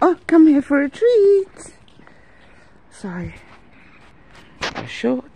Oh, come here for a treat. Sorry. Short.